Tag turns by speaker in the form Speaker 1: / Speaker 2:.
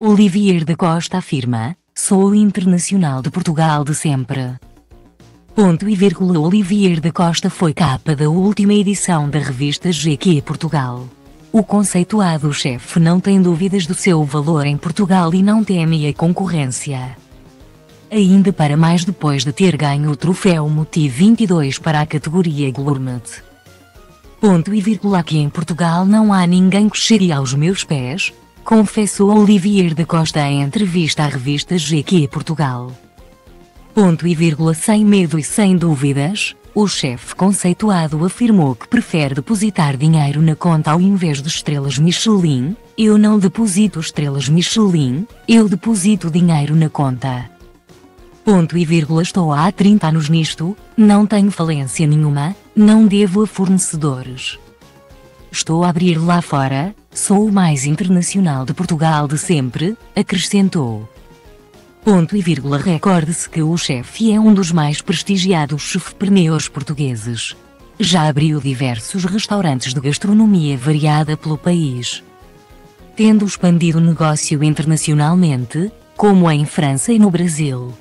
Speaker 1: Olivier da Costa afirma: Sou o internacional de Portugal de sempre. Ponto e vírgula Olivier da Costa foi capa da última edição da revista GQ Portugal. O conceituado chefe não tem dúvidas do seu valor em Portugal e não teme a concorrência. Ainda para mais depois de ter ganho o troféu Moti 22 para a categoria Gourmet. Ponto e vírgula aqui em Portugal não há ninguém que chegue aos meus pés, confessou Olivier da Costa em entrevista à revista GQ Portugal. Ponto e vírgula sem medo e sem dúvidas, o chefe conceituado afirmou que prefere depositar dinheiro na conta ao invés de estrelas Michelin. Eu não deposito estrelas Michelin, eu deposito dinheiro na conta. Ponto e vírgula estou há 30 anos nisto, não tenho falência nenhuma, não devo a fornecedores. Estou a abrir lá fora, sou o mais internacional de Portugal de sempre, acrescentou. Ponto e vírgula recorde-se que o chefe é um dos mais prestigiados chefpreneurs portugueses. Já abriu diversos restaurantes de gastronomia variada pelo país. Tendo expandido o negócio internacionalmente, como em França e no Brasil.